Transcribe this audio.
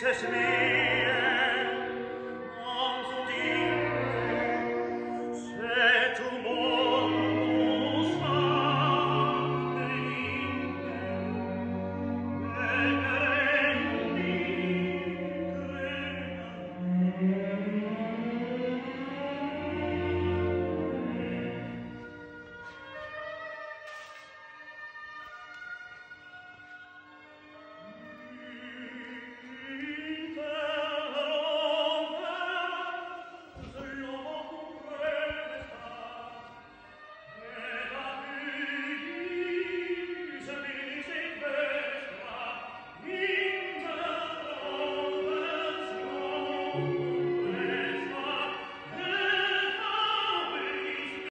Jesus' me. thank you